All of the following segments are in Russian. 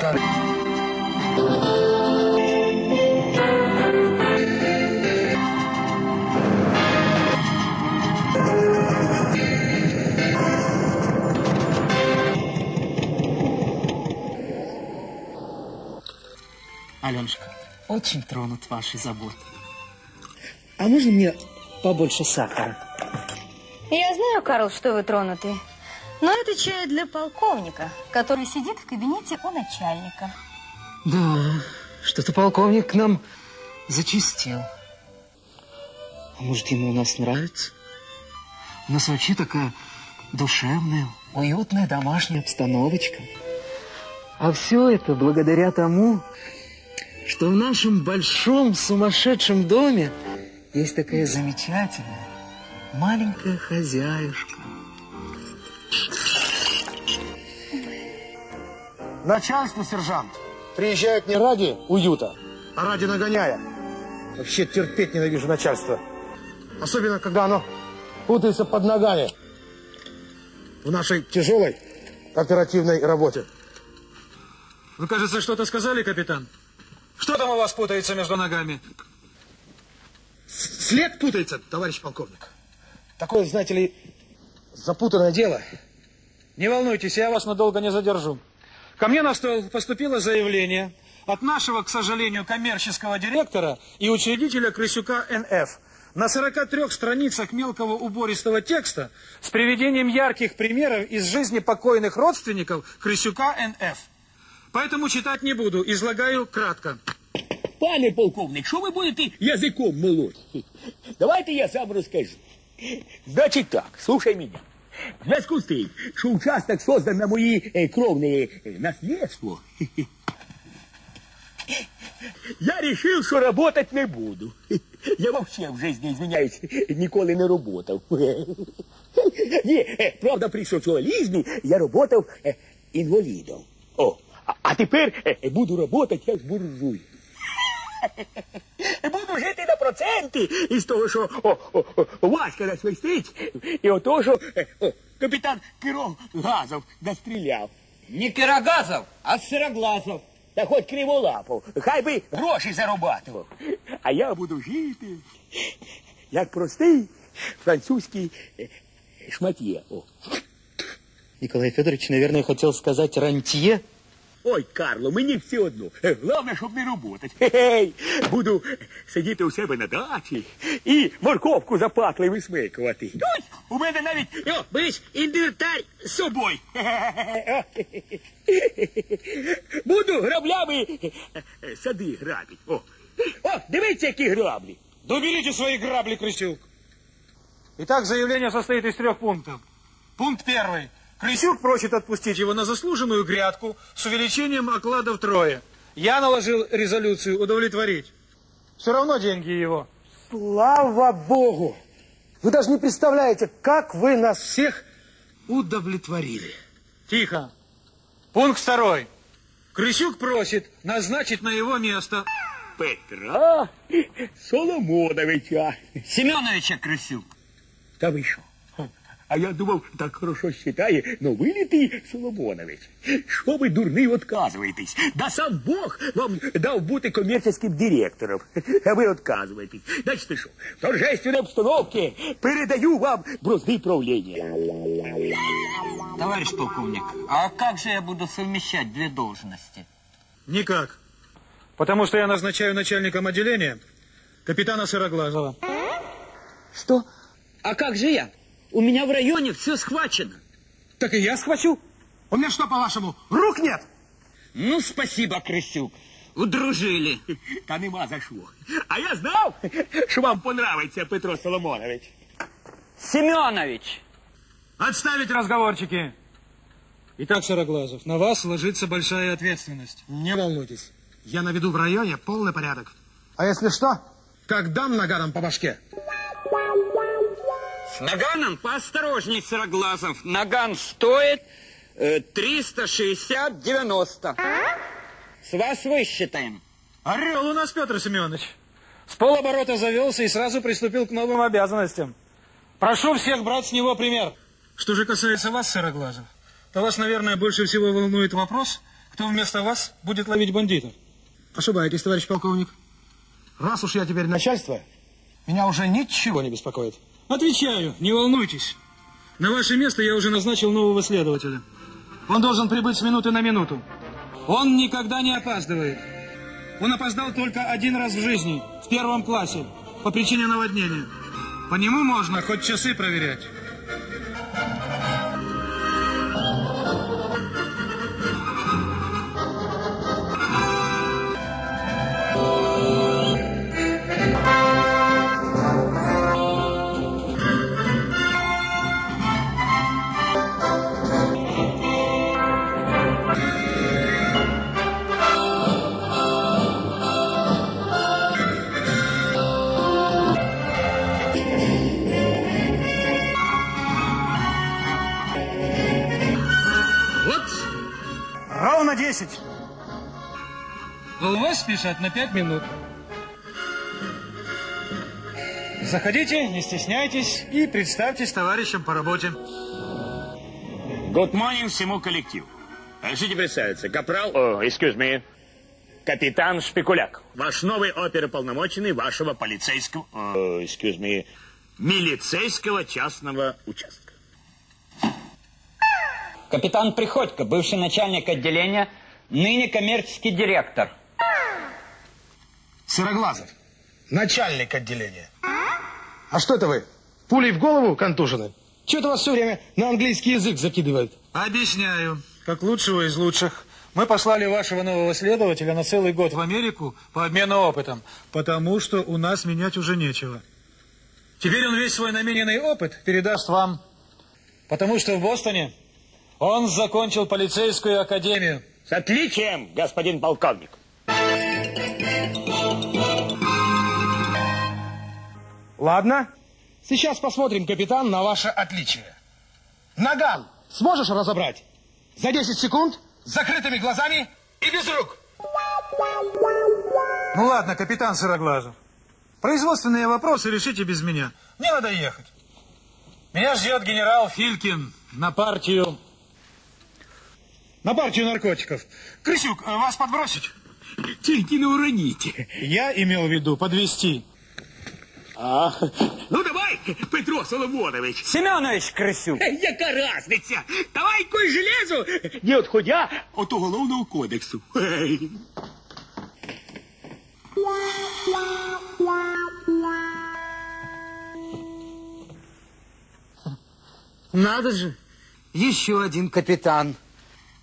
старый. Аленушка, очень тронут ваши заботы. А можно мне побольше сахара? Я знаю, Карл, что вы тронуты. Но это чай для полковника, который сидит в кабинете у начальника. Да, что-то полковник к нам зачистил. А может, ему у нас нравится? У нас вообще такая душевная, уютная домашняя обстановочка. А все это благодаря тому, что в нашем большом сумасшедшем доме есть такая замечательная маленькая хозяюшка. Начальство, сержант, приезжает не ради уюта, а ради нагоняя. Вообще терпеть ненавижу начальство. Особенно, когда оно путается под ногами в нашей тяжелой оперативной работе. Вы, кажется, что-то сказали, капитан? Что там у вас путается между ногами? След путается, товарищ полковник. Такое, знаете ли, запутанное дело. Не волнуйтесь, я вас надолго не задержу. Ко мне поступило заявление от нашего, к сожалению, коммерческого директора и учредителя Крысюка НФ на 43 страницах мелкого убористого текста с приведением ярких примеров из жизни покойных родственников Крысюка НФ. Поэтому читать не буду, излагаю кратко. Пане полковник, що ви будете язиком молоть? Давайте я сам розкажу. Значить так, слушай меня. В зв'язку з тим, що участок создан на мої е, кровне наследство, я решил, що работать не буду. Я вообще в жизни, извиняюсь, ніколи не работав. Ні, е, правда, при соціалізмі я работав е, інвалідом. О, а, а тепер е, буду работать як буржуй. Буду жити на проценти із того, що о, о, о, Васька насвистить, і ото, що е, о, капітан Киров Газов настріляв. Не Кирогазов, а Сироглазов. Та хоч криволапов, хай би гроші зарабатував. А я буду жити, як простий французький е, шматьє. О. Николай Федорович, наверное, хотел сказать рантье. Ой, Карло, мені все одно. Е, Головне, щоб не роботать. Хе-хей. Буду сидіти у себе на дачі і морковку запакли висмикувати. Ой, у мене навіть о, береш інвентар з собою. Буду граблями е, сади грабить. О, о дивіться, які граблі. Да уберите свои грабли, Крысюк. Итак, заявление состоит из трех пунктов. Пункт первый. Крысюк просит отпустить его на заслуженную грядку с увеличением оклада втрое. Я наложил резолюцию удовлетворить. Все равно деньги его. Слава Богу! Вы даже не представляете, как вы нас всех удовлетворили. Тихо. Пункт второй. Крысюк просит назначить на его место Петра Соломоновича. Семеновича Крысюк. Та ви що? А я думав, так хорошо считає новилітий Соломонович. Що ви, дурний, отказуєтесь? Да сам Бог вам дав бути комерційним директором. А ви отказуєтесь. Значить, що, в торжественній обстановці передаю вам бразды правления. Товарищ полковник, а как же я буду совмещать две должности? никак. Потому что я назначаю начальником отделения капитана Сыроглазова. Что? А как же я? У меня в районе все схвачено. Так и я схвачу. У меня что, по-вашему, рук нет? Ну, спасибо, Крысюк. Удружили. Та нема за що. А я знав, що вам понравиться Петро Соломонович. Семенович. Отставить разговорчики. Итак, Сыроглазов, на вас ложится большая ответственность. Не волнуйтесь, я наведу в районе полный порядок. А если что, как дам наганом по башке. С наганом поосторожней, Сыроглазов. Наган стоит э, 360-90. С вас высчитаем. Орел у нас, Петр Семенович. С полоборота завелся и сразу приступил к новым обязанностям. Прошу всех брать с него пример. Что же касается вас, Сыроглазов, то вас, наверное, больше всего волнует вопрос, кто вместо вас будет ловить бандитов. Ошибаетесь, товарищ полковник. Раз уж я теперь начальство, меня уже ничего не беспокоит. Отвечаю, не волнуйтесь. На ваше место я уже назначил нового следователя. Он должен прибыть с минуты на минуту. Он никогда не опаздывает. Он опоздал только один раз в жизни, в первом классе, по причине наводнения. По нему можно хоть часы проверять. А у вас спешат на пять минут. Заходите, не стесняйтесь и представьтесь товарищам по работе. Good morning всему коллективу. Разрешите представиться. Капрал, о, excuse me, капитан Шпикуляк. Ваш новый оперуполномоченный вашего полицейского, о, excuse me, милицейского частного участка. Капитан Приходько, бывший начальник отделения, ныне коммерческий директор. Сыроглазов, начальник отделения. А что это вы? Пулей в голову контужены? Чего-то вас все время на английский язык закидывают. Объясняю, как лучшего из лучших. Мы послали вашего нового следователя на целый год в Америку по обмену опытом, потому что у нас менять уже нечего. Теперь он весь свой намененный опыт передаст вам, потому что в Бостоне он закончил полицейскую академию. С отличием, господин полковник. Ладно, сейчас посмотрим, капитан, на ваше отличие. Наган сможешь разобрать? За 10 секунд, с закрытыми глазами и без рук. Ну ладно, капитан Сыроглазов. Производственные вопросы решите без меня. Мне надо ехать. Меня ждет генерал Филькин на партию... На партию наркотиков. Крысюк, э, вас подбросить? Только не уроните. Я имел в виду подвести. А, ну давай, Петро Соломонович. Семенович Крысюк. Яка разниця? Давай кой железу, не отходя от уголовного кодексу. Надо же, еще один капитан.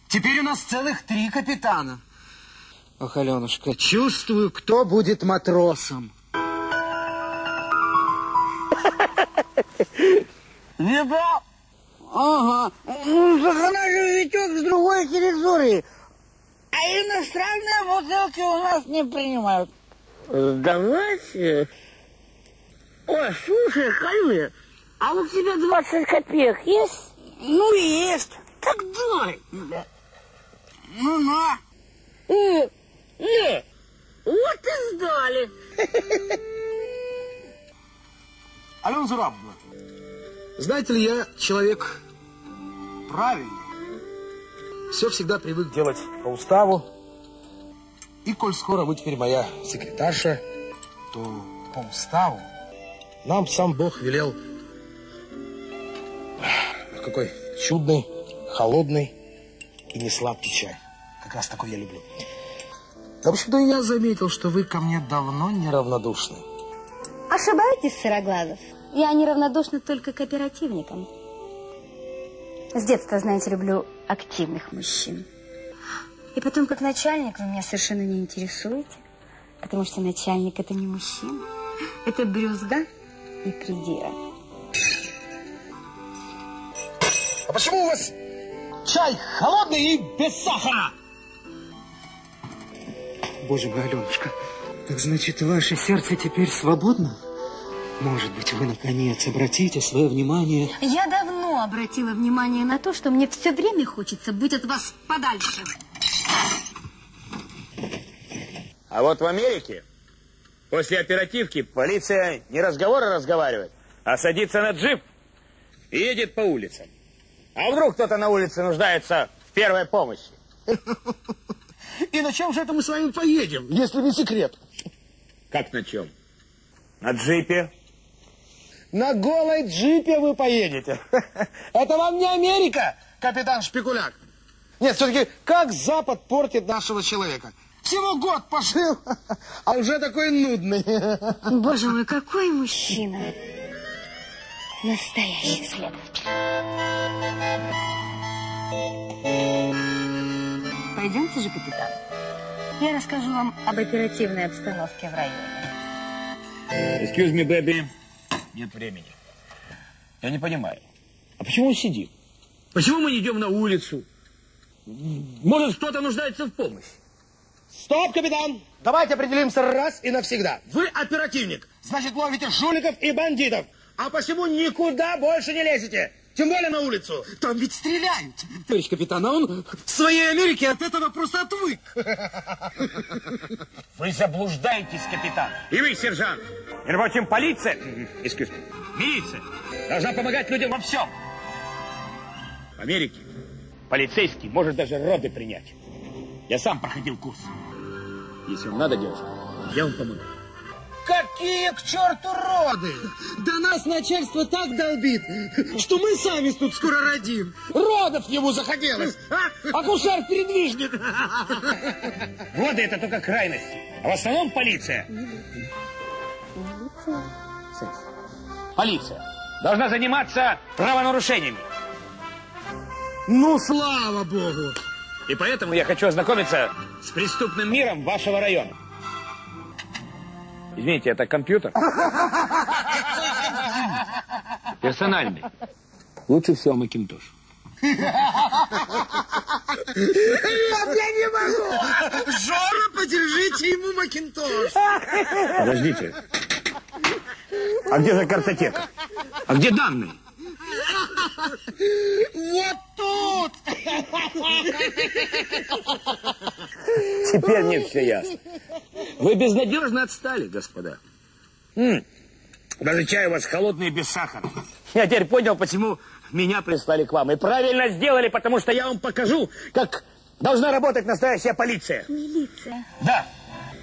Теперь у нас целых три капитана. Ох, Аленушка, чувствую, кто будет матросом. Да? Ага. Ну, сохрана же Витек с другой территории. А иностранные бутылки у нас не принимают. Давайте. Ой, слушай, Кальве, а у тебя 20 копеек есть? Ну, есть. Так дай. Ну, на. О, о, вот и сдали. Алена Зурабовна, знаете ли, я человек правильный. Все всегда привык делать по уставу. И коль скоро вы теперь моя секретарша, то по уставу нам сам Бог велел какой чудный, холодный и не сладкий чай. Как раз такой я люблю. В общем-то, я заметил, что вы ко мне давно неравнодушны. Ошибаетесь, Сыроглазов. Я неравнодушна только к оперативникам. С детства, знаете, люблю активных мужчин. И потом, как начальник, вы меня совершенно не интересуете. Потому что начальник – это не мужчина. Это брюзга и придира. А почему у вас чай холодный и без сахара? Боже мой, Аленушка, так значит, ваше сердце теперь свободно? Может быть, вы, наконец, обратите свое внимание... Я давно обратила внимание на то, что мне все время хочется быть от вас подальше. А вот в Америке после оперативки полиция не разговоры разговаривает, а садится на джип и едет по улицам. А вдруг кто-то на улице нуждается в первой помощи? И на чем же это мы с вами поедем, если не секрет? Как на чем? На джипе? На голой джипе вы поедете. Это вам не Америка, капитан Шпикуляк. Нет, все-таки как Запад портит нашего человека? Всего год пожил, а уже такой нудный. Боже мой, какой мужчина. Настоящий следователь. Пойдемте же, капитан. Я расскажу вам об оперативной обстановке в районе. Excuse me, baby. Нет времени. Я не понимаю. А почему мы сидим? Почему мы не идем на улицу? Может, кто-то нуждается в помощи? Стоп, капитан! Давайте определимся раз и навсегда. Вы оперативник, значит, ловите жуликов и бандитов, а посему никуда больше не лезете. Тем более на улицу. Там ведь стреляют. Товарищ капитан, а он в своей Америке от этого просто отвык. Вы заблуждаетесь, капитан. И вы, сержант. Между прочим, полиция, excuse me, милиция должна помогать людям во всем. В Америке полицейский может даже роды принять. Я сам проходил курс. Если вам надо, девушка, я вам помогу. Какие к черту роды? Да нас начальство так долбит, что мы сами тут скоро родим. Родов ему захотелось. А? Акушер-передвижник. Роды это только крайности. А в основном полиция. Полиция должна заниматься правонарушениями. Ну, слава богу. И поэтому я хочу ознакомиться с преступным миром вашего района. Извините, это компьютер? Персональный. Лучше всего Макинтош. Я не могу. Жора, подержите ему Макинтош. Подождите. А где же картотека? А где данные? Вот тут. Теперь мне все ясно. Вы безнадежно отстали, господа. М, Даже чай у вас холодный и без сахара. Я теперь понял, почему меня прислали к вам. И правильно сделали, потому что я вам покажу, как должна работать настоящая полиция. Милиция. Да.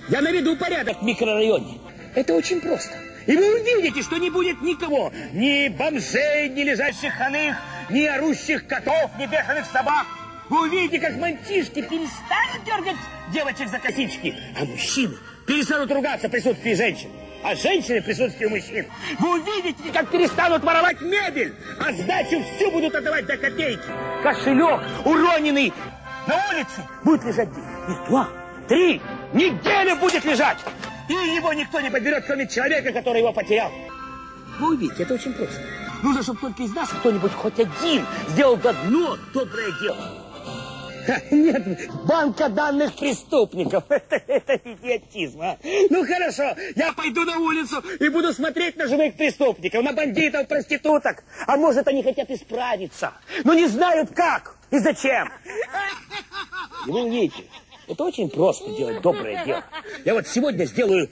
Я наведу порядок в микрорайоне. Это очень просто. И вы увидите, что не будет никого. Ни бомжей, ни лежащих ханых, ни орущих котов, ни бешеных собак. Вы увидите, как мальчишки перестанут дергать девочек за косички, а мужчины перестанут ругаться в присутствии женщин, а женщины в присутствии мужчин. Вы увидите, как перестанут воровать мебель, а сдачу всю будут отдавать до копейки. Кошелек, уроненный на улице, будет лежать день. Не два, три, неделю будет лежать. И его никто не подберет, кроме человека, который его потерял. Вы увидите, это очень просто. Нужно, чтобы только из нас кто-нибудь хоть один сделал одно доброе дело. Ха, Нет, банка данных преступников. Это, это идиотизм, а. Ну хорошо, я пойду на улицу и буду смотреть на живых преступников, на бандитов, проституток. А может, они хотят исправиться, но не знают как и зачем. И вы увидите, это очень просто делать доброе дело. Я вот сегодня сделаю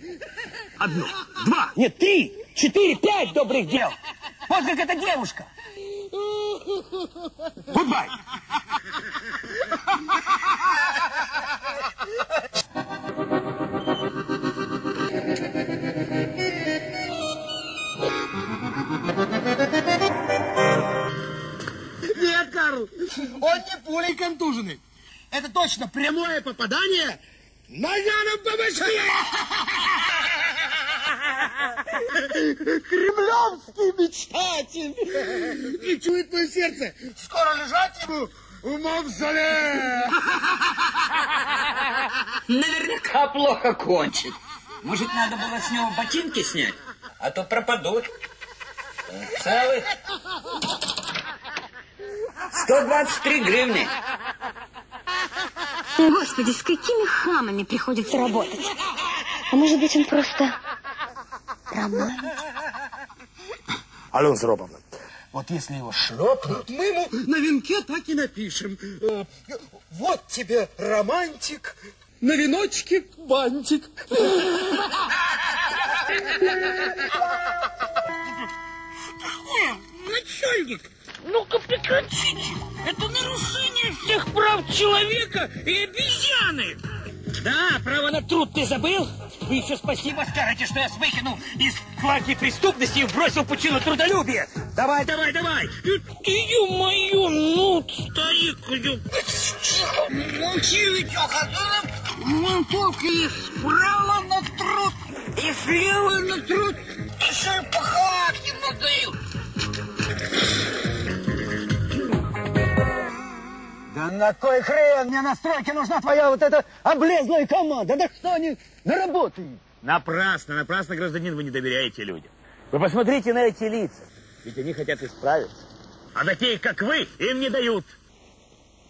одно, два, нет, три, четыре, пять добрых дел. Вот как эта девушка. Goodbye. Точно прямое попадание ногами по башке. Кремлевский мечтатель. И чует мое сердце, скоро лежать ему в мавзолее. Наверняка плохо кончит. Может, надо было с него ботинки снять? А то пропадут. Целых 123 гривны. Господи, с какими хамами приходится работать? А может быть, он просто романтик? Алена Робовна, вот если его шлепнут, мы ему на венке так и напишем. Э, Вот тебе романтик, на веночке бантик. Начальник, Ну-ка прекратите! Это нарушение всех прав человека и обезьяны! Да, право на труд ты забыл? Вы еще спасибо скажете, что я выкинул из хватки преступности и бросил пучину трудолюбия. Давай, давай, давай. Ты, ё-моё, ну, старик, ё... Молчи, Витек, а только и справа на труд, и слева на труд, еще и по Да на кой хрен мне на стройке нужна твоя вот эта облезлая команда? Да что они наработают? Напрасно, напрасно, гражданин, вы не доверяете людям. Вы посмотрите на эти лица. Ведь они хотят исправиться. А такие, как вы, им не дают.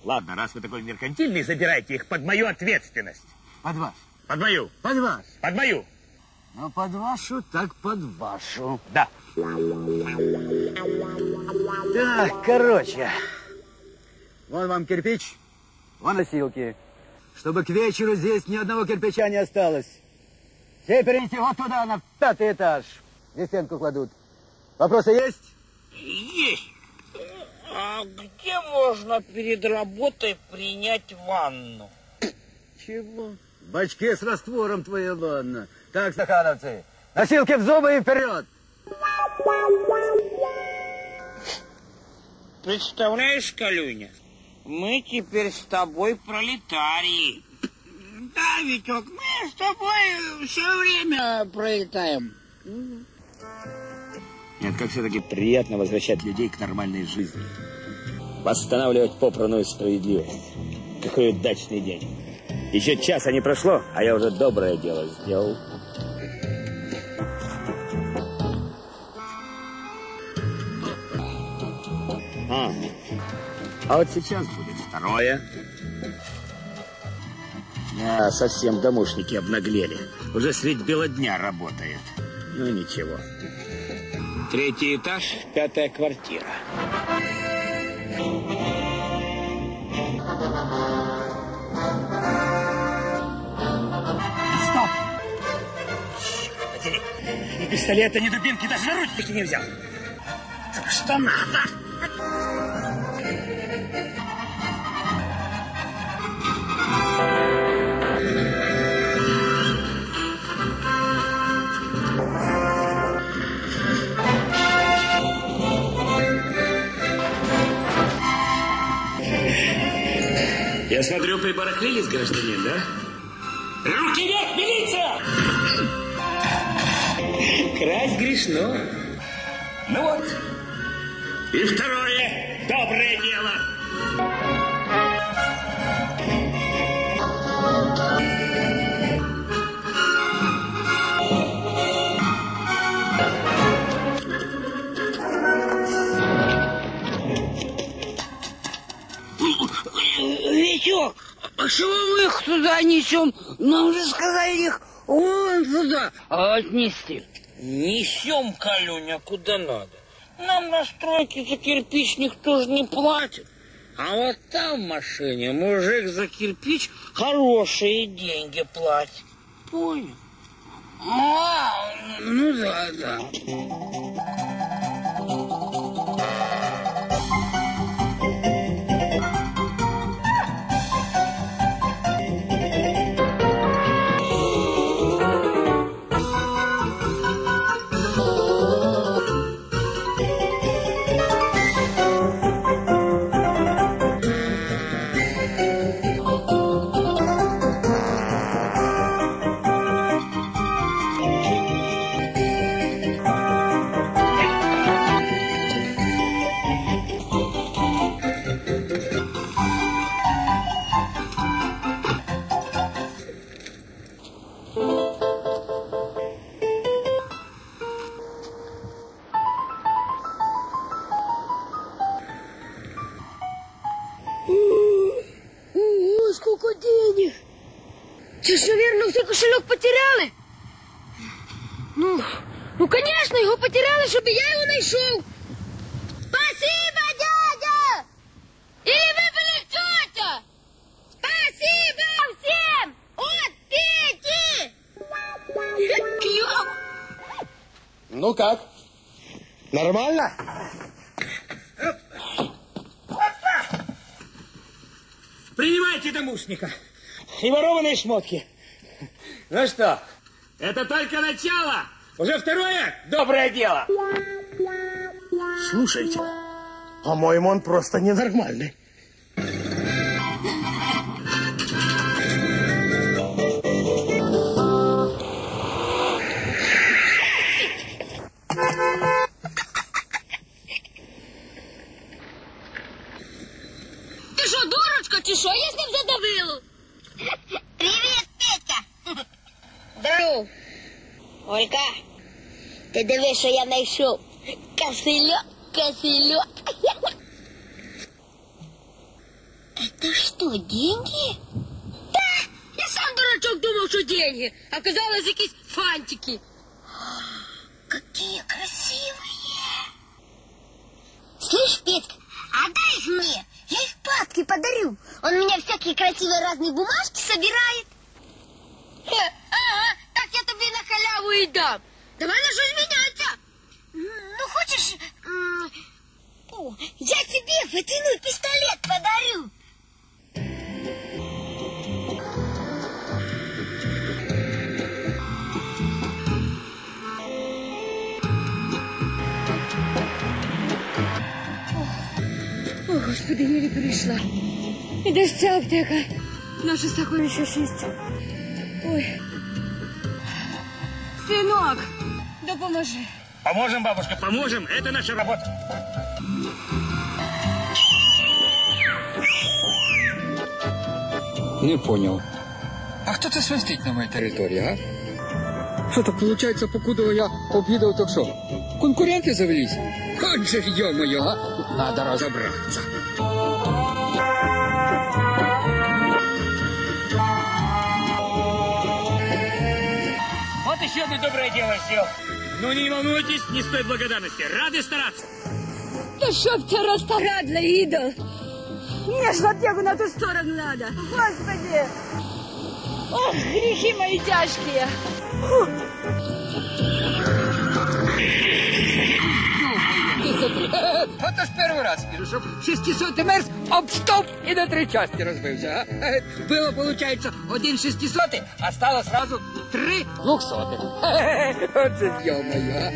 Ладно, раз вы такой меркантильный, забирайте их под мою ответственность. Под вас. Под мою. Под вас. Под мою. Ну, под вашу, так под вашу. Да. Так, короче. Вон вам кирпич, вон носилки. Чтобы к вечеру здесь ни одного кирпича не осталось. Все перенести вот туда, на пятый этаж. Где стенку кладут. Вопросы есть? Есть. А где можно перед работой принять ванну? Чего? В бачке с раствором твоя ванна. Так, стахановцы, носилки в зубы и вперед! Представляешь, Калюня, мы теперь с тобой пролетарии. Да, Витек, мы с тобой все время пролетаем. Нет, как все-таки приятно возвращать людей к нормальной жизни. Восстанавливать попранную справедливость. Какой удачный день. Еще часа не прошло, а я уже доброе дело сделал. А вот сейчас будет второе. Да, совсем домушники обнаглели. Уже средь бела дня работает. Ну ничего. Третий этаж, пятая квартира. Стоп! Потери. Ни пистолета, ни дубинки, даже наручники не взял. Так что надо? Я смотрю, прибарахлились, гражданин, да? Руки вверх, милиция! Красть грешно. Ну вот. И второе доброе дело. Витек, а чего мы их туда несем? Нам же сказали их вон туда отнести. Несем, Калюня, куда надо. Нам на стройке за кирпич никто же не платит. А вот там в машине мужик за кирпич хорошие деньги платит. Понял? А, ну да, да. щоб я его нашел. Спасибо, дядя! Или вы були тетя! Спасибо всем. От Пети! Ну как? Нормально? Принимайте домушника и ворованные шмотки. Ну что, это только начало! Уже второе доброе дело. Слушайте, по-моему, он просто ненормальный. Ти диви, що я знайшов. Косильок, косильок. Это что, деньги? Да, я сам дурачок думал, что деньги. Оказалось, какие-то фантики. Какие красивые. Слышь, Петька, отдай их мне. Я их папке подарю. Он меня всякие красивые разные бумажки собирает. Э, ага, так я тебе на халяву и дам. Давай на что меняться. Ну, хочешь... о, я тебе водяной пистолет подарю. О, господи, еле прийшла. І де ж ця аптека? Наше сокровище шість. Ой. Синок, допоможи. Поможем, бабушка, поможем. Это наша работа. Не понял. А кто ты свистит на моей территории, а? Что так получается, покуда я обидел, так что? Конкуренты завелись? Же, ё-моё, а? Надо разобраться. Вот еще одно доброе дело сделал. Ну не волнуйтесь, не стоит благодарности. Рады стараться. Та щоб це розпорадний ідол. Мне ж в аптеку на ту сторону надо. Господи! Ох, грехи мои тяжкие. Фу. Вот аж первый раз вижу, чтоб 600 мерз об стоп и на три части разбился. А? Было, получается, один шестисотый, а стало сразу три же ё-моё. а.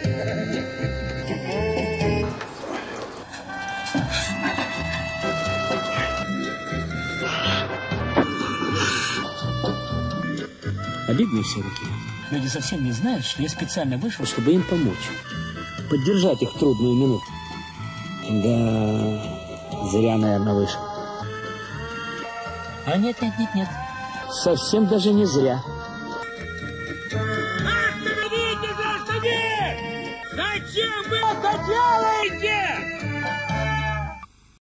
Обидно все-таки. Люди совсем не знают, что я специально вышел, чтобы им помочь. Поддержать их трудную минуту. Да, зря, наверное, вышел. А нет, нет, нет, нет. Совсем даже не зря. Остановите, граждане! Зачем вы это делаете?